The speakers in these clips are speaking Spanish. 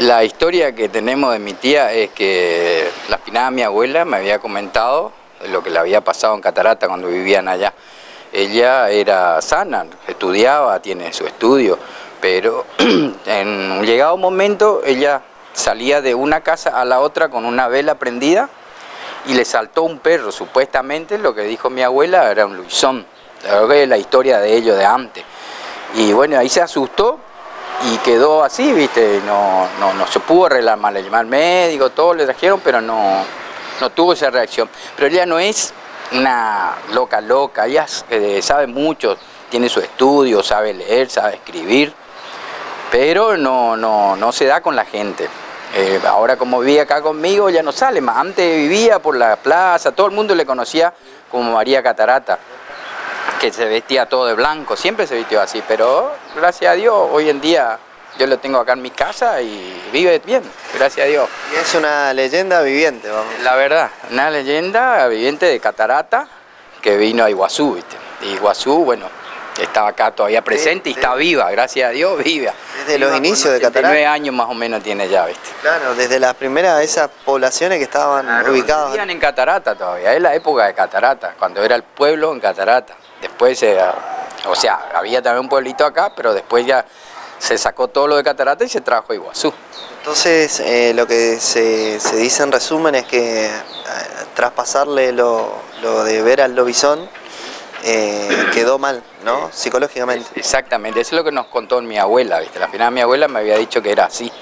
La historia que tenemos de mi tía es que la finada mi abuela me había comentado lo que le había pasado en Catarata cuando vivían allá. Ella era sana, estudiaba, tiene su estudio, pero en un llegado momento ella salía de una casa a la otra con una vela prendida y le saltó un perro, supuestamente lo que dijo mi abuela era un luisón, la historia de ellos de antes. Y bueno, ahí se asustó y quedó así, viste, no, no, no se pudo arreglar mal, le llamaron al médico, todo le trajeron, pero no, no tuvo esa reacción. Pero ella no es una loca loca, ella eh, sabe mucho, tiene su estudio, sabe leer, sabe escribir, pero no, no, no se da con la gente. Eh, ahora como vive acá conmigo ya no sale más, antes vivía por la plaza, todo el mundo le conocía como María Catarata que se vestía todo de blanco, siempre se vistió así, pero gracias a Dios hoy en día yo lo tengo acá en mi casa y vive bien, gracias a Dios. Y es una leyenda viviente, vamos. La verdad, una leyenda viviente de Catarata que vino a Iguazú, ¿viste? Y Iguazú, bueno, estaba acá todavía presente y está viva, gracias a Dios, viva. Desde los inicios de Catarata. Nueve años más o menos tiene ya, ¿viste? Claro, desde las primeras esas poblaciones que estaban ubicadas. Vivían en Catarata todavía, es la época de Catarata, cuando era el pueblo en Catarata. Después, o sea, había también un pueblito acá, pero después ya se sacó todo lo de Catarata y se trajo a Iguazú. Entonces, eh, lo que se, dice en resumen es que eh, tras pasarle lo, de ver al lobizón, eh, quedó mal, ¿no? Psicológicamente. Exactamente, eso es lo que nos contó mi abuela, ¿viste? La final mi abuela me había dicho que era así.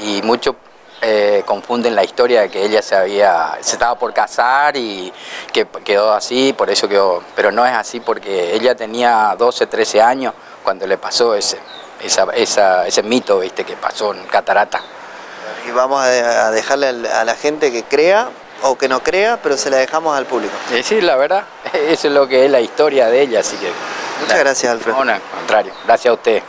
Y mucho eh, confunden la historia de que ella se había se estaba por casar y que quedó así, por eso quedó, pero no es así porque ella tenía 12, 13 años cuando le pasó ese esa, ese mito ¿viste? que pasó en Catarata. Y vamos a dejarle a la gente que crea o que no crea, pero se la dejamos al público. Sí, la verdad, eso es lo que es la historia de ella, así que... Muchas gracias, Alfredo. No, no, al contrario, gracias a usted.